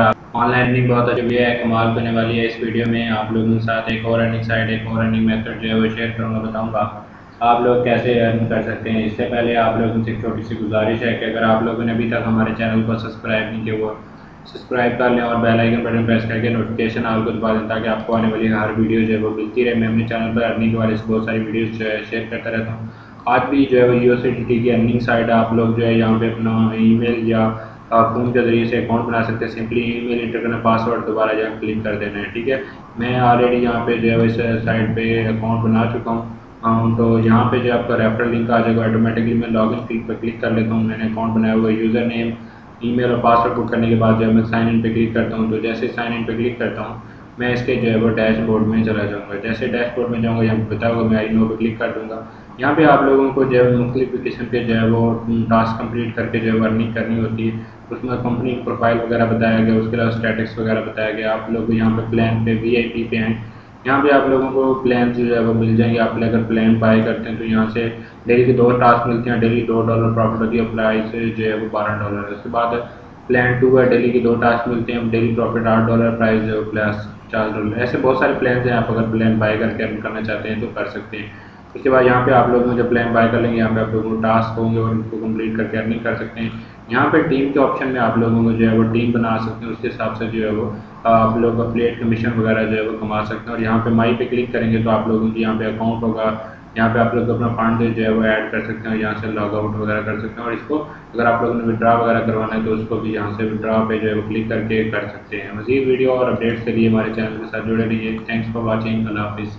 On line earning بہت اچھی ہے، کمال کرنے والی ہے اس ویڈیو میں۔ آپ لوگوں کے ساتھ ایک اور ارننگ سائٹ ایک اور ارننگ میتھڈ جو ہے وہ شیئر کروں گا، بتاؤں گا۔ آپ لوگ کیسے ارن کر سکتے ہیں؟ اس سے پہلے آپ لوگوں سے ایک چھوٹی سی گزارش ہے کہ اگر آپ لوگوں نے ابھی تک ہمارے چینل کو سبسکرائب نہیں کیا وہ سبسکرائب کر لیں اور بیل آئکن بٹن پریس کر کے نوٹیفکیشن آپ کو دبا دیں تاکہ آپ کو آنے والی ہر ویڈیو جو ہے وہ ملتی رہے۔ میں اپنے چینل پر ارننگ کے والے سے بہت ساری ویڈیوز جو ہے شیئر کرتا رہتا ہوں۔ آج بھی جو ہے وہ یو ایس ٹی ٹی کی ارننگ سائٹ آپ لوگ جو ہے یہاں پہ اپنا ای میل یا فون کے ذریعے سے اکاؤنٹ بنا سکتے ہیں. سمپلی ای میل انٹر کرنا پاس ورڈ دوبارہ جہاں کلک کر دینا ہے. ٹھیک ہے؟ میں آلریڈی یہاں پہ جو ہے اس سائٹ پہ اکاؤنٹ بنا چکا ہوں. ہاں، تو یہاں پہ جو آپ کا ریفرل لنک آ جائے گا. آٹومیٹکلی میں لاگ ان کلک پہ کلک کر لیتا ہوں. میں نے اکاؤنٹ بنایا ہوا یوزر نیم ای میل اور پاسورڈ پٹ کرنے کے بعد جو ہے میں سائن ان پہ کلک کرتا ہوں. تو جیسے سائن ان پہ کلک کرتا ہوں میں اس کے جو ہے وہ ڈیش بورڈ میں چلا جاؤں گا۔ جیسے ڈیش بورڈ میں جاؤں گا، یہاں پہ بتا ہوگا میں آئی نو پہ کلک کر دوں گا۔ یہاں پہ آپ لوگوں کو جو ہے مختلف قسم کے جو ہے وہ ٹاسک کمپلیٹ کر کے جو ہے ارننگ کرنی ہوتی ہے۔ اس میں کمپنی پروفائل وغیرہ بتایا گیا، اس کے علاوہ اسٹیٹکس وغیرہ بتایا گیا۔ آپ لوگ یہاں پہ پلان پہ وی آئی پی پہ آئیں یہاں پہ آپ لوگوں کو پلان جو ہے وہ مل جائیں گے۔ آپ اگر پلان بائی کرتے ہیں تو یہاں سے ڈیلی کے دو ٹاسک ملتے ہیں۔ ڈیلی دو ڈالر پروفٹ ہوتی ہے پرائز جو ہے وہ بارہ ڈالر اس کے بعد پلان ٹو ہے ڈیلی کے دو ٹاسک ملتے ہیں۔ ڈیلی پروفٹ آٹھ ڈالر پرائز جو ہے پلس چار ڈالر ایسے بہت سارے پلانس ہیں، آپ اگر پلان بائی کر کے ارن کرنا چاہتے ہیں تو کر سکتے ہیں۔ اس کے بعد یہاں پہ آپ لوگ جب پلان بائی کر لیں گے، یہاں پہ آپ لوگوں کو ٹاسک ہوں گے اور ان کو کمپلیٹ کر کے ارننگ کر سکتے ہیں۔ یہاں پہ ٹیم کے آپشن میں آپ لوگوں کو جو ہے وہ ٹیم بنا سکتے ہیں۔ اس کے حساب سے جو ہے وہ آپ لوگ اپلیٹ کمیشن وغیرہ جو ہے وہ کما سکتے ہیں۔ اور یہاں پہ مائی پہ کلک کریں گے تو آپ لوگوں کی یہاں پہ اکاؤنٹ ہوگا۔ یہاں پہ آپ لوگ اپنا فنڈ جو ہے وہ ایڈ کر سکتے ہیں یہاں سے لاگ آؤٹ وغیرہ کر سکتے ہیں اور اس کو اگر آپ لوگوں نے وڈرا وغیرہ کروانا ہے تو اس کو بھی یہاں سے وڈرا پہ جو ہے وہ کلک کر کے کر سکتے ہیں۔ مزید ویڈیو اور اپڈیٹس کے لیے ہمارے چینل کے ساتھ جڑے رہیے۔ تھینکس فار واچنگ اللہ حافظ۔